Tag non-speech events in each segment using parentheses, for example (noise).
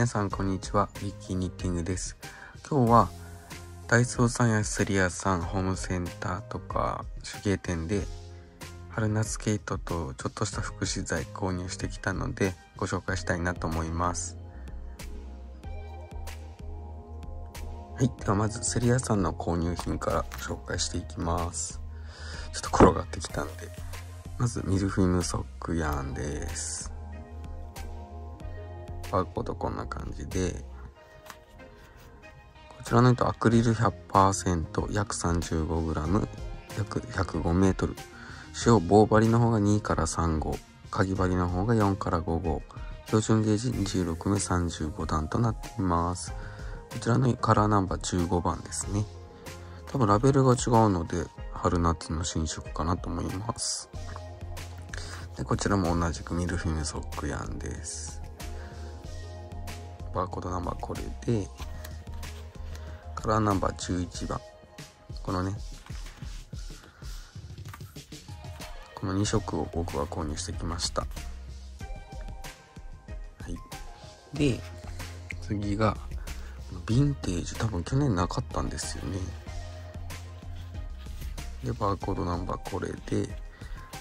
皆さんこんにちは、ウィッキーニッティングです。今日はダイソーさんやセリアさん、ホームセンターとか手芸店で春夏毛糸とちょっとした副資材購入してきたのでご紹介したいなと思います。はい、ではまずセリアさんの購入品から紹介していきます。ちょっと転がってきたんで、まずミルフィームソックヤーンです。バーコードこんな感じで、こちらの糸アクリル100%約 35g 約 105m 塩棒針の方が2から3号かぎ針の方が4から5号。標準ゲージ26目35段となっています。こちらのカラーナンバー15番ですね。多分ラベルが違うので春夏の新色かなと思います。でこちらも同じくミルフィームソックヤンです。バーコードナンバーこれでカラーナンバー11番このねこの2色を僕は購入してきました。はい。で次がヴィンテージ。多分去年なかったんですよね。でバーコードナンバーこれで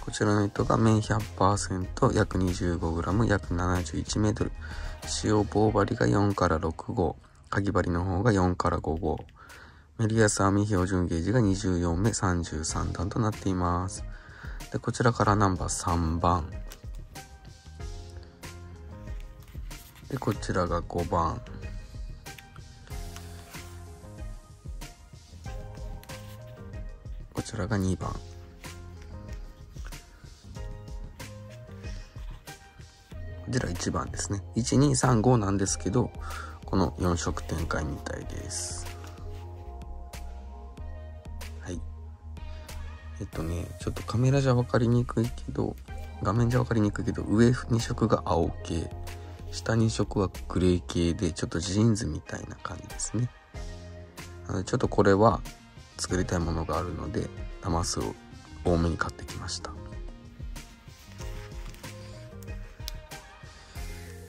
こちらの糸が綿100%約 25g 約 71m 塩棒針が4から6号かぎ針の方が4から5号メリアス編み標準ゲージが24目33段となっています。でこちらからナンバー3番。でこちらが5番。こちらが2番。こちら1番ですね。1235なんですけどこの4色展開みたいです。はい。えっとねちょっとカメラじゃ分かりにくいけど画面じゃ分かりにくいけど上2色が青系下2色はグレー系でちょっとジーンズみたいな感じですね。なのでちょっとこれは作りたいものがあるのでダマスを多めに買ってきました。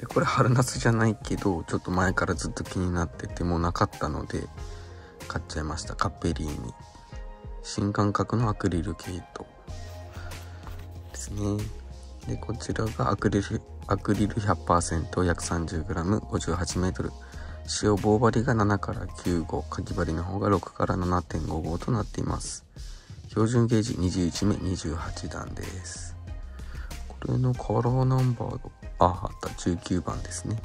でこれ春夏じゃないけどちょっと前からずっと気になっててもうなかったので買っちゃいました。カッペリーニ。新感覚のアクリル毛糸ですね。でこちらがアクリルアクリル100%約 30g58m 塩棒針が7から9号かぎ針の方が6から7.5号となっています。標準ゲージ21目28段です。これのカラーナンバーああった。19番ですね。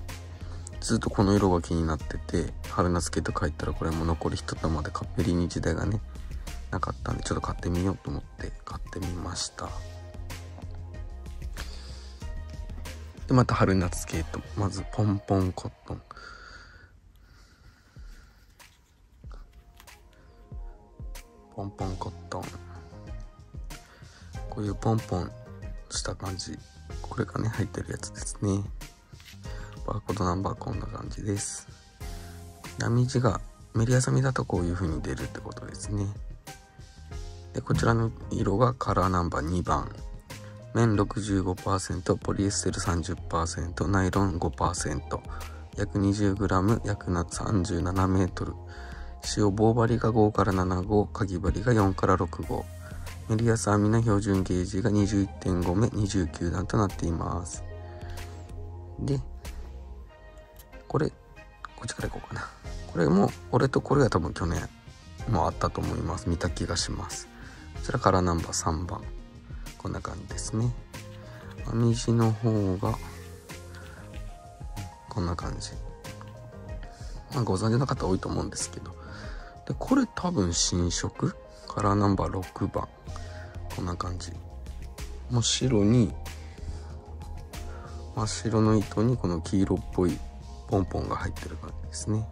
ずっとこの色が気になってて春夏系と書いたらこれも残り一玉でカッペリーニ時代がねなかったんでちょっと買ってみようと思って買ってみました。でまた春夏系とまずポンポンコットン。ポンポンコットン。こういうポンポンした感じ。これがね入ってるやつですね。バーコードナンバーこんな感じです。波地がメリアサミだとこういう風に出るってことですね。でこちらの色がカラーナンバー2番。綿65%ポリエステル30%ナイロン5%約 20g 約 37m 塩棒針が5から7号かぎ針が4から6号メリアス編みの標準ゲージが21.5目29段となっています。でこれこっちからいこうかな。これもこれとこれが多分去年もあったと思います。見た気がします。こちらからナンバー3番。こんな感じですね。編み地の方がこんな感じ。まあご存知の方多いと思うんですけど。でこれ多分新色？カラーナンバー6番。こんな感じ。もう白に真っ白の糸にこの黄色っぽいポンポンが入ってる感じですね。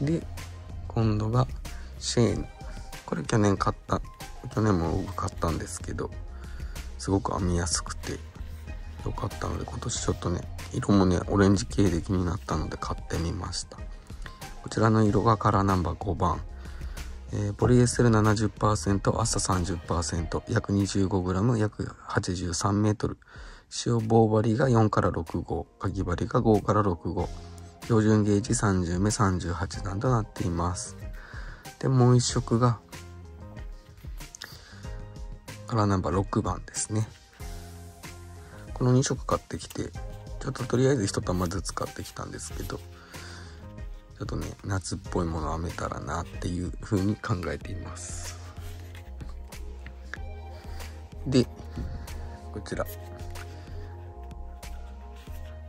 で今度がシェーン。これ去年買った去年も買ったんですけどすごく編みやすくて良かったので今年ちょっとね色もねオレンジ系で気になったので買ってみました。こちらの色がカラーナンバー5番えー、ポリエステル70%、朝30%、約 25g、約83メートル。塩棒針が4から6号、かぎ針が5から6号。標準ゲージ30目38段となっています。で、もう一色が、カラーナンバー6番ですね。この2色買ってきて、ちょっととりあえず1玉ずつ買ってきたんですけど、ちょっとね、夏っぽいものを編めたらなっていう風に考えています。で、こちら。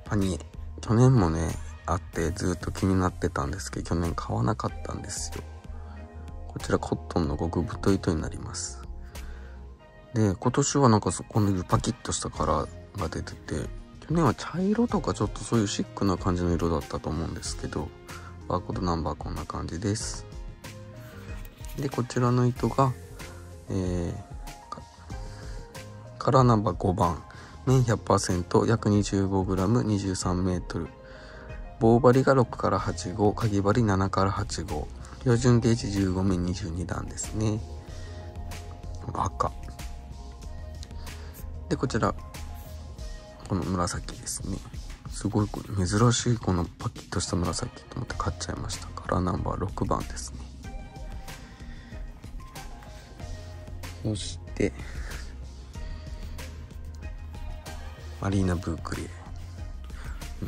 パニエ。去年もね、あってずっと気になってたんですけど、去年買わなかったんですよ。こちらコットンの極太糸になります。で、今年はなんかそこのパキッとしたカラーが出てて、去年は茶色とかちょっとそういうシックな感じの色だったと思うんですけど、バーコードナンバーこんな感じです。で、こちらの糸が、えー、カラーナンバー5番、綿100%、約 25g、23m。棒針が6から8号、かぎ針7から8号。標準ゲージ15面22段ですね。赤。で、こちら、この紫ですね。すごい珍しいこのパキッとした紫と思って買っちゃいましたカラーナンバー6番ですね。そしてマリーナ・ブークリエ。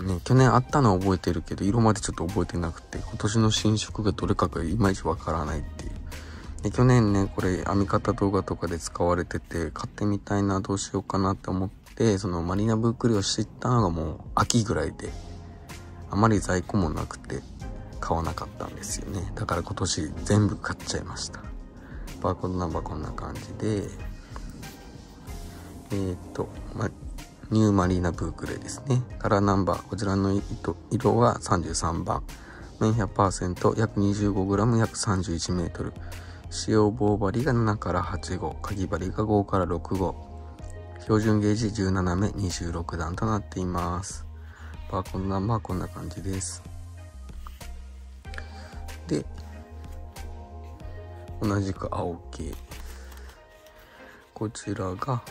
ね去年あったのは覚えてるけど色までちょっと覚えてなくて今年の新色がどれかがいまいちわからないっていう。で去年ねこれ編み方動画とかで使われてて買ってみたいなどうしようかなって思ってで、そのマリーナブークリを知ったのがもう秋ぐらいで、あまり在庫もなくて買わなかったんですよね。だから今年全部買っちゃいました。バーコードナンバーこんな感じで、えー、っと、ま、ニューマリーナブークレですね。カラーナンバー、こちらの糸色は33番。綿100%、約 25g、約 31m。使用棒針が7から8号、かぎ針が5から6号。標準ゲージ17目26段となっています。バーコンナンバーこんな感じです。で、同じく青系。こちらが、こ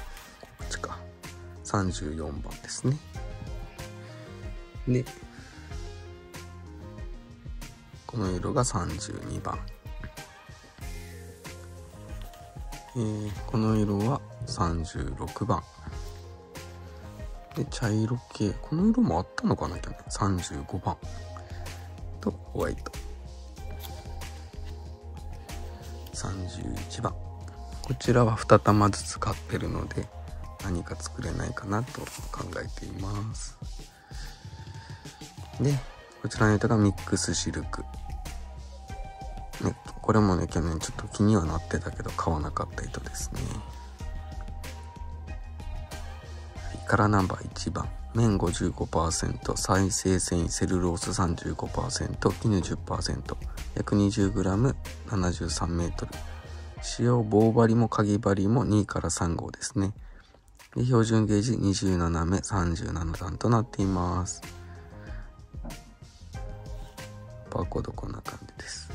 っちか。34番ですね。で、この色が32番。えー、この色は36番。で、茶色系。この色もあったのかな去年？35番。と、ホワイト。31番。こちらは2玉ずつ買ってるので、何か作れないかなと考えています。で、こちらの糸がミックスシルク。ね、これもね、去年ちょっと気にはなってたけど、買わなかった糸ですね。カラナンバー1番。綿55%再生繊維セルロース35%絹10%約 20g73m 使用棒針もかぎ針も2から3号ですね。で標準ゲージ27目。37段となっています。バーコードこんな感じです。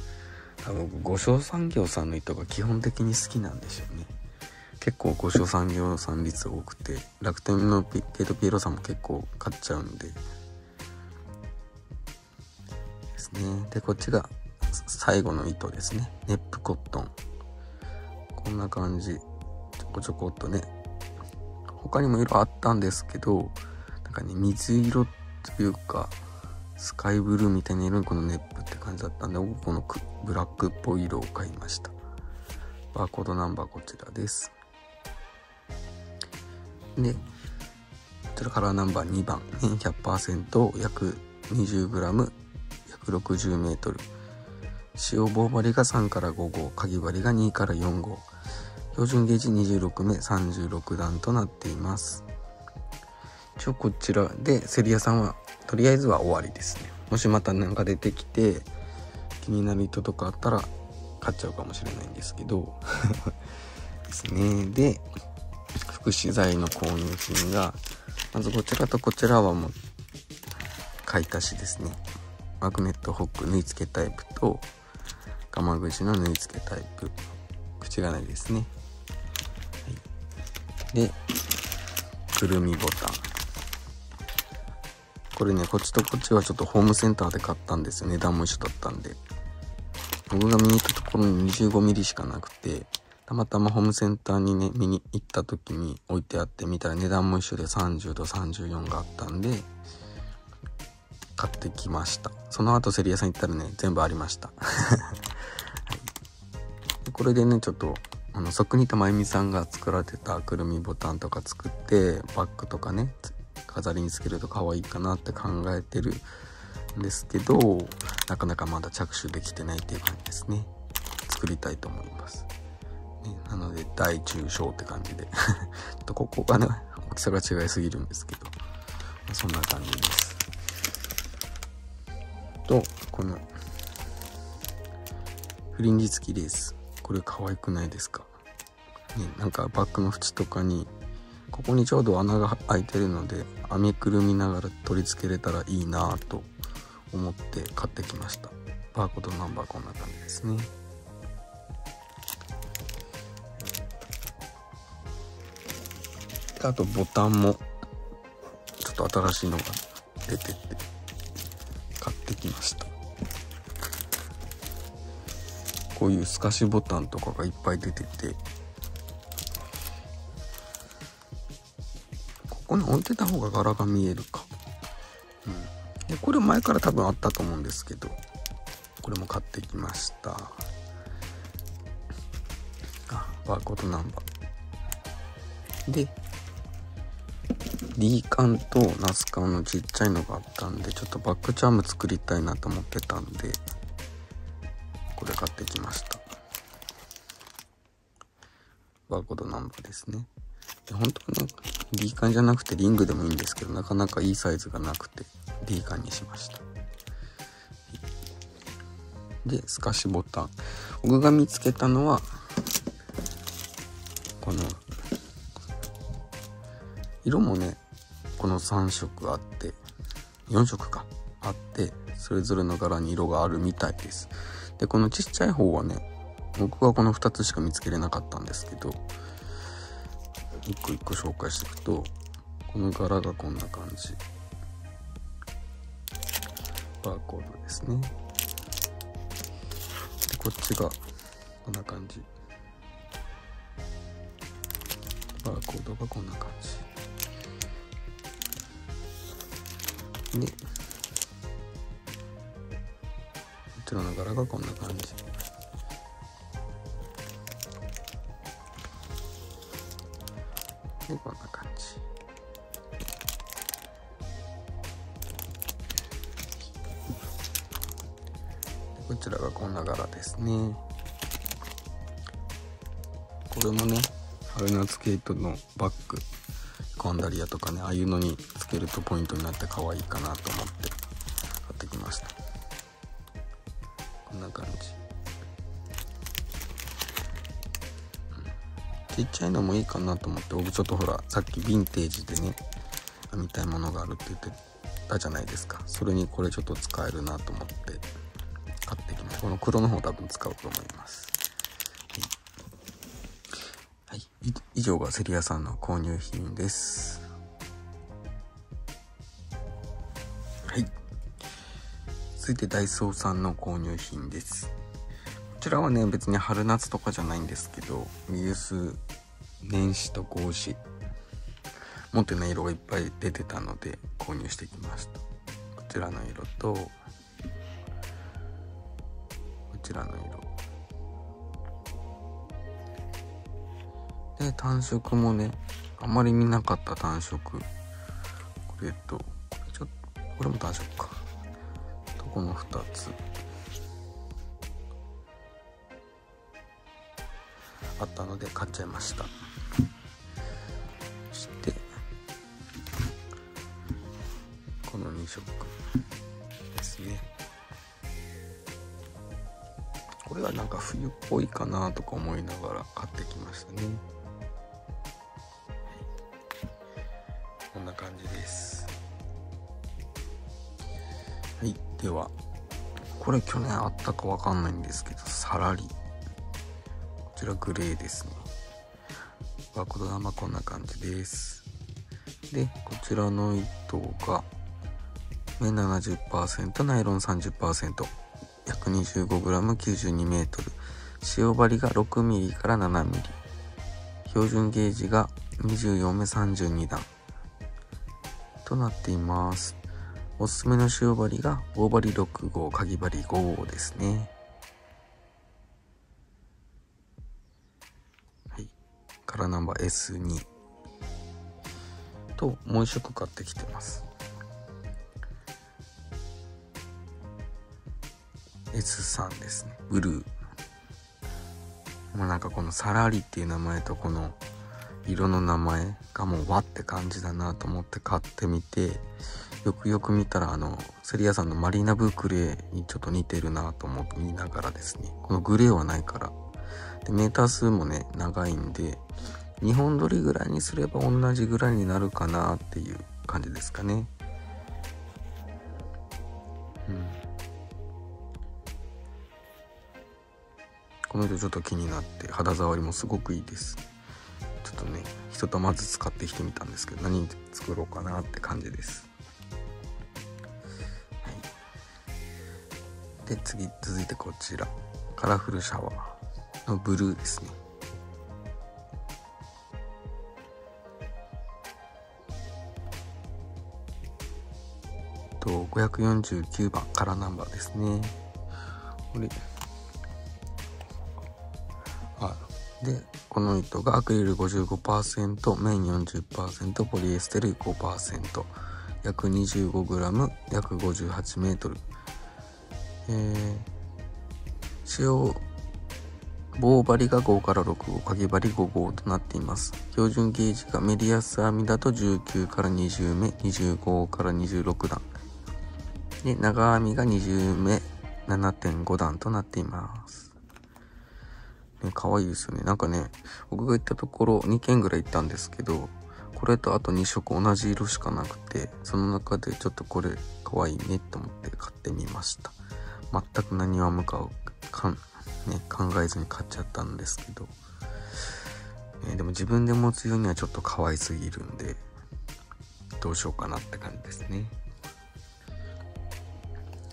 多分五章産業さんの糸が基本的に好きなんでしょうね。結構五所産業産率多くて楽天のピケイトピエロさんも結構買っちゃうんで。ですね。でこっちが最後の糸ですね。ネップコットン。こんな感じ。ちょこちょこっとね。他にも色あったんですけどなんかね水色というかスカイブルーみたいな色にこのネップって感じだったんで僕このブラックっぽい色を買いました。バーコードナンバーこちらです。で、こちらカラーナンバー2番、100%約 20g、約 60m。使用棒針が3から5号、かぎ針が2から4号。標準ゲージ26目36段となっています。一応こちらでセリアさんはとりあえずは終わりですね。もしまた何か出てきて気になる糸とかあったら買っちゃうかもしれないんですけど (laughs) ですね。で、福祉材の購入品が、まずこちらとこちらはもう買い足しですね。マグネットホック縫い付けタイプと、釜口の縫い付けタイプ。口がないですね、はい、でくるみボタン。これねこっちとこっちはちょっとホームセンターで買ったんですよ。値段も一緒だったんで。僕が見に行ったところに 25mm しかなくてたまたまホームセンターにね見に行った時に置いてあってみたら値段も一緒で30と34があったんで買ってきました。その後セリアさん行ったらね全部ありました、はい、これでねちょっとあのそっくにたまゆみさんが作られてたくるみボタンとか作ってバッグとかね飾りにつけると可愛いかなって考えてるんですけどなかなかまだ着手できてないっていう感じですね。作りたいと思います、なので大中小って感じで。(laughs) とここがね大きさが違いすぎるんですけど、まあ、そんな感じです。とこのフリンジ付きですこれ可愛くないですか？ねなんかバッグの縁とかにここにちょうど穴が開いてるので編みくるみながら取り付けれたらいいなと思って買ってきました。バーコードナンバーこんな感じですね。あとボタンもちょっと新しいのが出てて買ってきました。こういう透かしボタンとかがいっぱい出ててここに置いてた方が柄が見えるか、うん、でこれ前から多分あったと思うんですけどこれも買ってきました。あバーコードナンバー。で D 缶とナス缶のちっちゃいのがあったんでちょっとバックチャーム作りたいなと思ってたんでこれ買ってきました。バーコードナンバーですね。で本当は D 缶じゃなくてリングでもいいんですけどなかなかいいサイズがなくて D 缶にしました。で透かしボタン。僕が見つけたのはこの色もねこの3色あって4色か。あってそれぞれの柄に色があるみたいです。でこのちっちゃい方はね僕はこの2つしか見つけれなかったんですけど一個一個紹介していくとこの柄がこんな感じ。バーコードですね。でこっちがこんな感じ。バーコードがこんな感じ。でこちらの柄がこんな感じ。でこんな感じ。こちらがこんな柄ですね。これもね春夏ケイトのバッグコンダリアとかねああいうのにつけるとポイントになって可愛いかなと思って買ってきました。こんな感じ、ちっちゃいのもいいかなと思って僕ちょっとほらさっきヴィンテージでね編みたいものがあるって言ってたじゃないですか。それにこれちょっと使えるなと思って買ってきました。この黒の方多分使うと思います。はい。以上がセリアさんの購入品です。続いてダイソーさんの購入品です。こちらはね、別に春夏とかじゃないんですけど、ミユス年始と格子、持ってない色がいっぱい出てたので購入してきました。こちらの色と、こちらの色。で単色もねあまり見なかった単色これとこれちょっとこれも単色かこの2つ。あったので買っちゃいました。そしてこの2色ですね。これはなんか冬っぽいかなとか思いながら買ってきましたね。ではこれ去年あったかわかんないんですけどサラリこちらグレーですね。バーコード玉こんな感じです。でこちらの糸が綿70%ナイロン30%約 25g92m 塩針が 6mm から 7mm 標準ゲージが24目32段。となっています。おすすめの塩針が棒針6号、かぎ針5号ですね。はい。カラーナンバー S2。と、もう一色買ってきてます。S3 ですね。ブルー。もうなんかこのサラリっていう名前とこの色の名前がもう和って感じだなと思って買ってみて、よくよく見たらあのセリアさんのマリーナブークレーにちょっと似てるなと思いながらですね。このグレーはないから。でメーター数もね長いんで2本撮りぐらいにすれば同じぐらいになるかなっていう感じですかね。うん。この色ちょっと気になって肌触りもすごくいいです。ちょっとねひと玉ずつ買ってきてみたんですけど何作ろうかなって感じです。で次続いてこちら。カラフルシャワーのブルーですね。と549番カラーナンバーですね。これ。あでこの糸がアクリル55%綿40%ポリエステル5%約 25g 約 58m えー、塩棒針が5から6号、かぎ針5号となっています。標準ゲージがメディアス編みだと19から20目、25から26段。で、長編みが20目、7.5段となっています。ね、可愛いですよね。なんかね、僕が行ったところ2件ぐらい行ったんですけど、これとあと2色同じ色しかなくて、その中でちょっとこれ可愛いねと思って買ってみました。全く何を編むかをかん、ね、考えずに買っちゃったんですけど、えー、でも自分で持つようにはちょっと可愛すぎるんでどうしようかなって感じですね。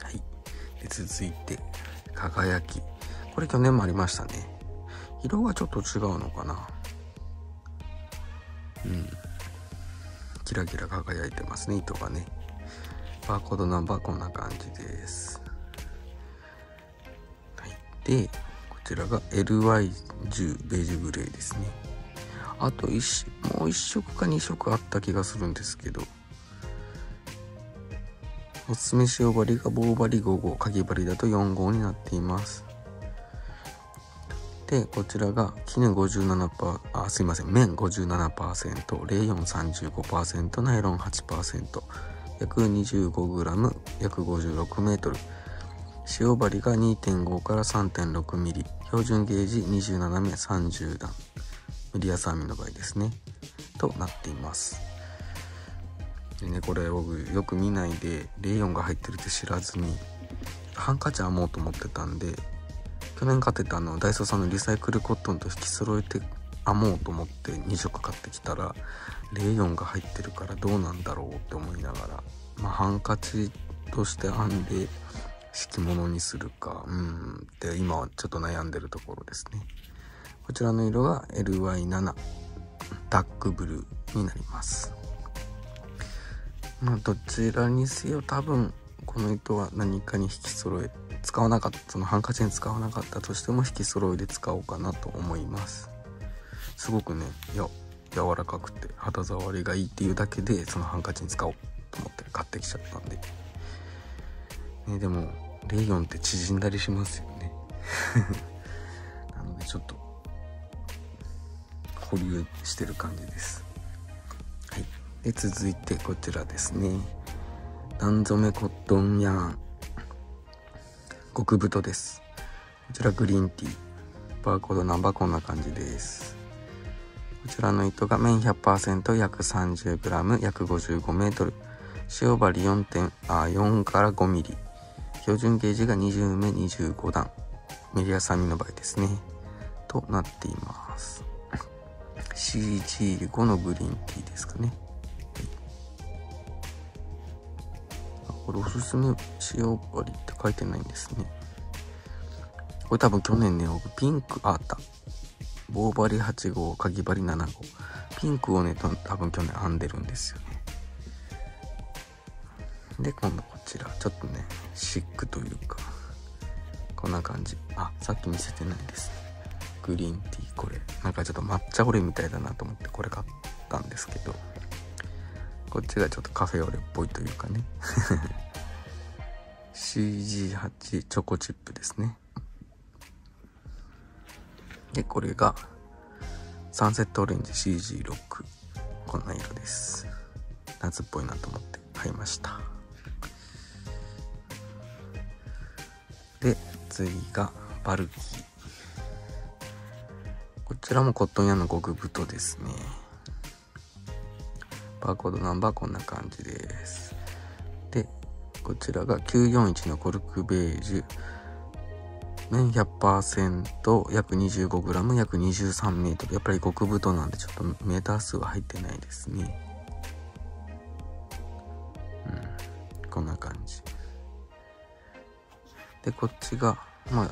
はい。で続いて輝き。これ去年もありましたね。色がちょっと違うのかな。うん。キラキラ輝いてますね糸がね。バーコードナンバーこんな感じです。で、こちらが LY10 ベージュグレーですね。あと1、もう1色か2色あった気がするんですけど、おすすめ塩針が棒針5号、かぎ針だと4号になっています。で、こちらが絹57%、あ、すいません、綿57%、レイヨン35%、ナイロン8%、約 25g、約 56m。塩針が2.5から3.6ミリ標準ゲージ27目30段メリアサーミの場合ですね。となっています。でねこれ僕よく見ないでレイヨンが入ってるって知らずにハンカチ編もうと思ってたんで去年買ってたあのダイソーさんのリサイクルコットンと引き揃えて編もうと思って2色買ってきたらレイヨンが入ってるからどうなんだろうって思いながらまあハンカチとして編んで敷物にするか、うん、って今はちょっと悩んでるところですね。こちらの色が LY7 ダックブルーになります。まあどちらにせよ多分この糸は何かに引き揃え使わなかったそのハンカチに使わなかったとしても引き揃えで使おうかなと思います。すごくねや柔らかくて肌触りがいいっていうだけでそのハンカチに使おうと思って買ってきちゃったんで、ね、でもレイヨンって縮んだりしますよね。(laughs) なのでちょっと保留してる感じです。はい。で続いてこちらですね。段染めコットンヤーン。極太です。こちらグリーンティー。バーコードナンバーこんな感じです。こちらの糸が綿100%約 30g 約 55m 塩針4.4から5 m m 標準ゲージが20目25段。メリアサミの場合ですね。となっています。CG5 のグリーンティーですかね。これおすすめ塩割って書いてないんですね。これ多分去年ね、僕ピンク、あった。棒針8号、かぎ針7号。ピンクをね、多分去年編んでるんですよね。で、今度こちら。ちょっとね、シックというか、こんな感じ。あ、さっき見せてないです。グリーンティー、これ。なんかちょっと抹茶オレみたいだなと思ってこれ買ったんですけど、こっちがちょっとカフェオレっぽいというかね。(laughs) CG8 チョコチップですね。で、これが、サンセットオレンジ CG6。こんな色です。夏っぽいなと思って買いました。で、次が、バルキー。こちらもコットンヤンの極太ですね。バーコードナンバーこんな感じです。で、こちらが941のコルクベージュ。綿100%約 25g 約 23m やっぱり極太なんでちょっとメーター数は入ってないですねうんこんな感じでこっちがまあ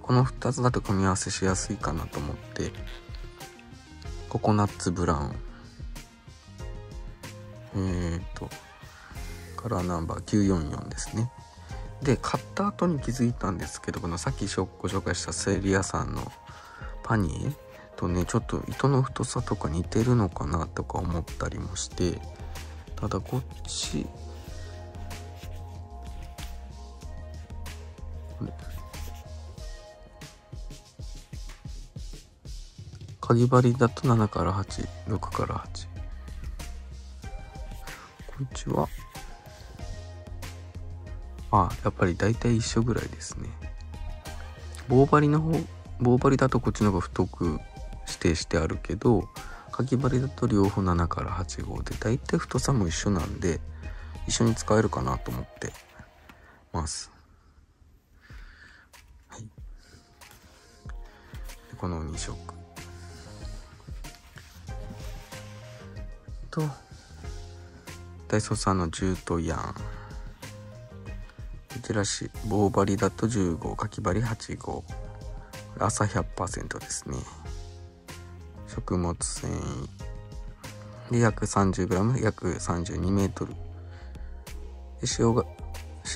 この2つだと組み合わせしやすいかなと思ってココナッツブラウン。えーとカラーナンバー944ですね。で買った後に気づいたんですけどこのさっきご紹介したセリアさんのパニエとねちょっと糸の太さとか似てるのかなとか思ったりもしてただこっちかぎ針だと7から86から8こっちは。あやっぱり大体一緒ぐらいですね。棒針の方棒針だとこっちの方が太く指定してあるけどかぎ針だと両方7から8号で大体太さも一緒なんで一緒に使えるかなと思ってます。はい。この2色と。ダイソーさんのジュートヤン。ちらし棒針だと10号かき針8号朝100%ですね。食物繊維。で約 30g 約 32m で塩が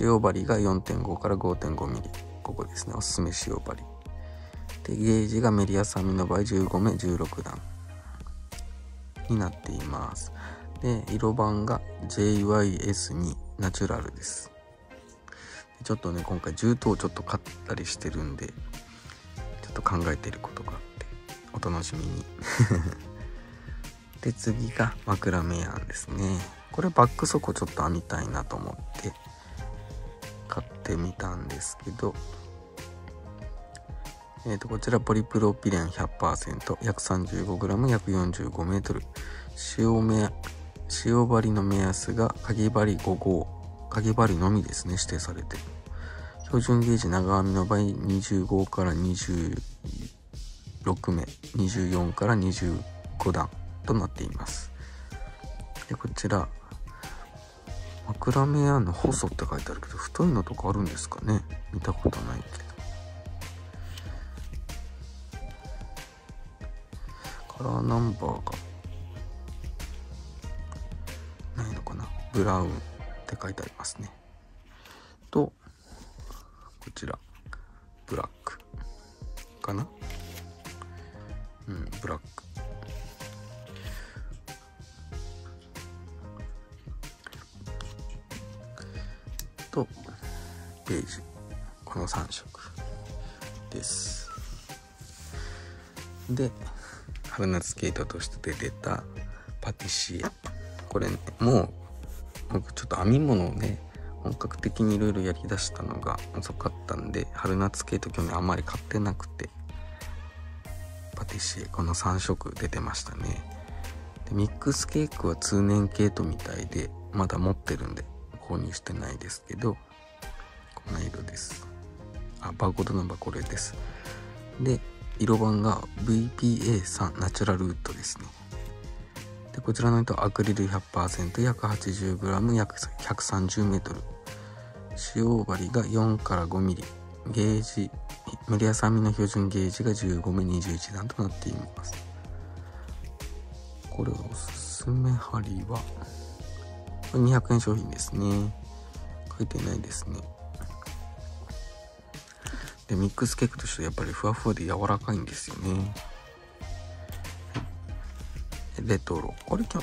塩針が4.5から 5.5mm ここですね。おすすめ塩針。でゲージがメリアサミの場合15目16段。になっています。で色番が JYS2 ナチュラルです。ちょっとね今回銃刀をちょっと買ったりしてるんでちょっと考えてることがあってお楽しみに。(laughs) で次が枕目やんですね。これバック底ちょっと編みたいなと思って買ってみたんですけどえー、とこちらポリプロピレン100%約 35g 約 45m 塩目塩針の目安がかぎ針5号かぎ針のみですね、指定されて。標準ゲージ長編みの場合、25から26目、24から25段となっています。で、こちら、枕目屋の細って書いてあるけど、太いのとかあるんですかね？見たことないけど。カラーナンバーがないのかな？ブラウンって書いてありますね。と、こちら、ブラックかな？うん、ブラック。と、ベージュ。この3色です。で、春夏スケートとして出たパティシエ。これね、もう僕ちょっと編み物をね本格的にいろいろやりだしたのが遅かったんで春夏系と去年あんまり買ってなくてパティシエこの3色出てましたね。でミックスケークは通年系統みたいでまだ持ってるんで購入してないですけどこんな色です。あバーコードナンバーこれです。で色番が VPA3 ナチュラルウッドですね。でこちらの糸アクリル100%約 80g 約 130m 使用針が4から 5mm ゲージメリア酸味の標準ゲージが15目21段となっています。これおすすめ針はこれ200円商品ですね。書いてないですね。でミックスケークとしてやっぱりふわふわで柔らかいんですよね。レトロ。これきょ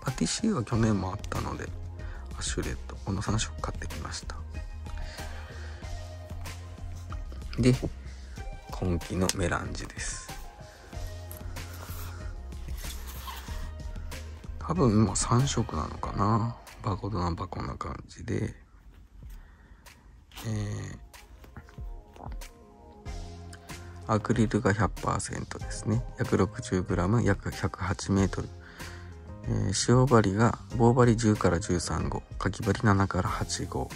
パティシエは去年もあったのでアシュレットこの3色買ってきました。で今季のメランジです。多分今3色なのかな。バコドナンバーこんな感じで。えーアクリルが100%ですね。約 60g、約 108m。えー、塩針が棒針10から13号、かき針7から8号。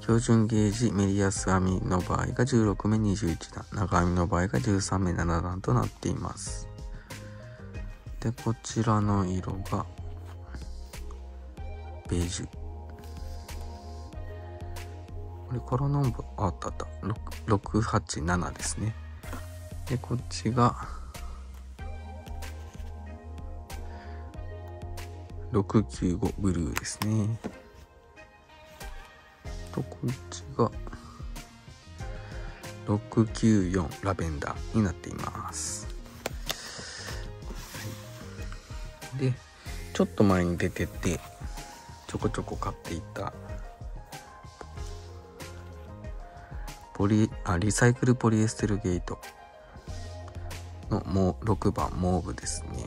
標準ゲージメリアス編みの場合が16目21段、長編みの場合が13目7段となっています。で、こちらの色が、ベージュ。これカラーナンバー、あったあった。687ですね。でこっちが。695ブルーですね。とこっちが。694ラベンダーになっています、はい、でちょっと前に出ててちょこちょこ買っていた。ポリあリサイクルポリエステルゲート。のもう6番モーブですね。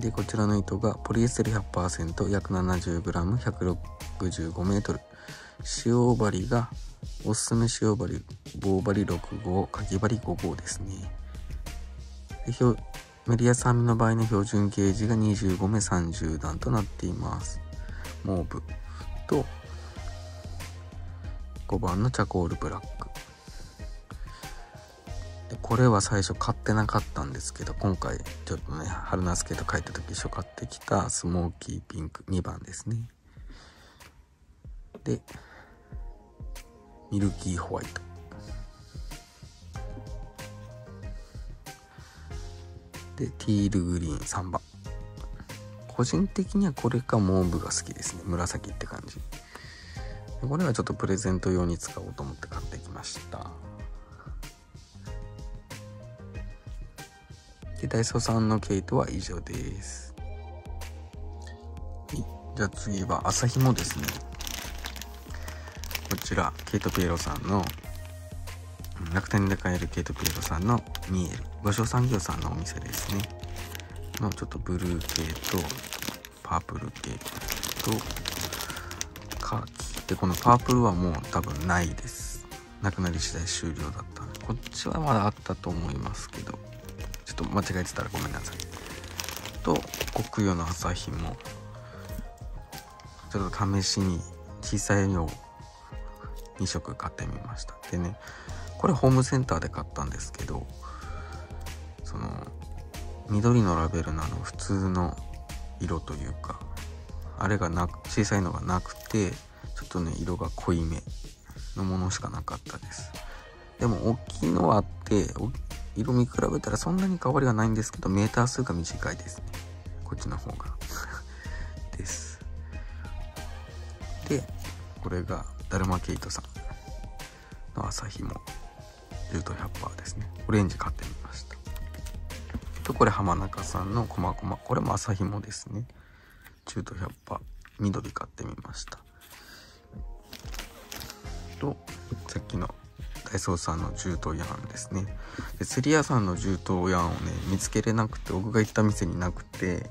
でこちらの糸がポリエステル100%約 70g165m 塩針がおすすめ塩針棒針6号かぎ針5号ですね。でメリア酸味の場合の標準ゲージが25目30段となっています。モーブと5番のチャコールブラック。これは最初買ってなかったんですけど今回ちょっとね春ナスケート書いた時一緒買ってきたスモーキーピンク2番ですね。でミルキーホワイト。でティールグリーン3番。個人的にはこれかモーブが好きですね。紫って感じ。これはちょっとプレゼント用に使おうと思って買ってきました。ダイソーさんの毛糸は以上です。はい。じゃあ次は朝日もですね。こちら、ケイトピエロさんの、楽天で買えるケイトピエロさんのミエル、五所産業さんのお店ですね。のちょっとブルー系と、パープル系と、カーキ。で、このパープルはもう多分ないです。なくなり次第終了だったんで、こっちはまだあったと思いますけど、ちょっと間違えてたらごめんなさい。と国用の朝日もちょっと試しに小さいのを2色買ってみました。でねこれホームセンターで買ったんですけどその緑のラベルのあの普通の色というかあれがなく小さいのがなくてちょっとね色が濃いめのものしかなかったです。でも大きいのはあって色見比べたらそんなに変わりはないんですけど、メーター数が短いですね。こっちの方が (laughs) です。で、これがダルマケイトさんの朝日もルート100%ですね。オレンジ買ってみました。と、これ浜中さんのコマコマ。これも朝ひもですね。中途100%緑買ってみました。と、さっきのダイソさんの銃刀ヤンですね。で釣り屋さんの銃刀ヤンをね見つけれなくて僕が行った店になくて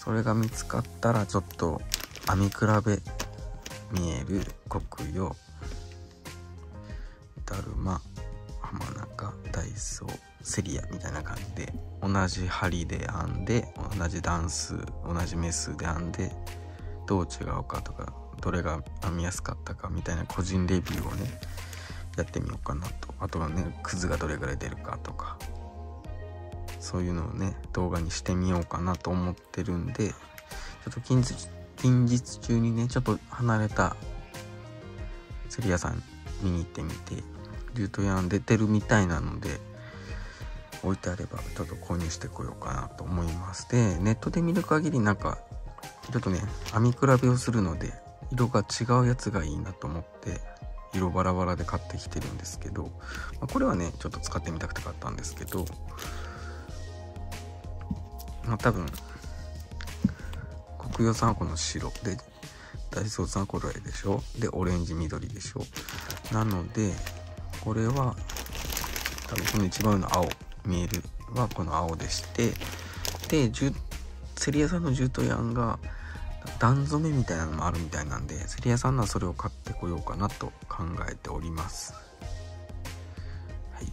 それが見つかったらちょっと編み比べ見える国用だるま浜中ダイソーセリアみたいな感じで同じ針で編んで同じ段数同じ目数で編んでどう違うかとかどれが編みやすかったかみたいな個人レビューをねやってみようかなと。あとはねクズがどれぐらい出るかとか。そういうのをね動画にしてみようかなと思ってるんで。ちょっと近日近日中にねちょっと離れたセリアさん見に行ってみてリュートヤン出てるみたいなので置いてあればちょっと購入してこようかなと思います。でネットで見る限りなんかちょっとね編み比べをするので色が違うやつがいいなと思って色バラバラで買ってきてるんですけど、まあ、これはねちょっと使ってみたくて買ったんですけどまあ多分国用さんはこの白でダイソーさんはこれでしょ？でオレンジ緑でしょ？なのでこれは多分この一番上の青見えるはこの青でしてでセリアさんのジュートヤーンが段染めみたいなのもあるみたいなんでセリアさんのはそれを買ってこようかなと考えております。はい。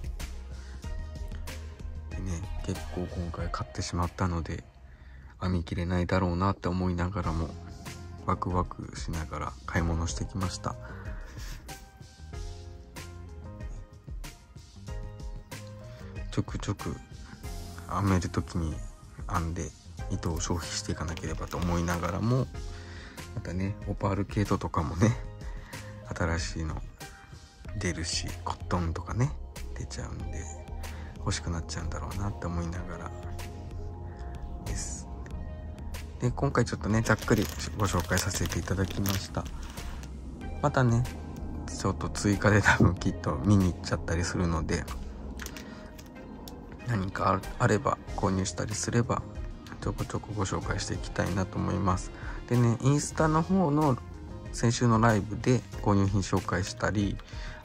でね結構今回買ってしまったので編み切れないだろうなって思いながらもワクワクしながら買い物してきました。ちょくちょく編める時に編んで糸を消費していかなければと思いながらもまたねオパールケイトとかもね新しいの出るしコットンとかね出ちゃうんで欲しくなっちゃうんだろうなって思いながらです。で今回ちょっとねざっくりご紹介させていただきました。またねちょっと追加で (laughs) 多分きっと見に行っちゃったりするので何かあれば購入したりすればちょこちょこご紹介していきたいなと思います。でねインスタの方の先週のライブで購入品紹介したり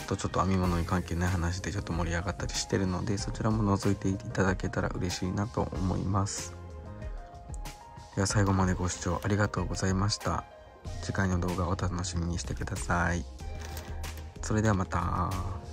あとちょっと編み物に関係ない話でちょっと盛り上がったりしてるのでそちらも覗いていただけたら嬉しいなと思います。では最後までご視聴ありがとうございました。次回の動画をお楽しみにしてください。それではまた。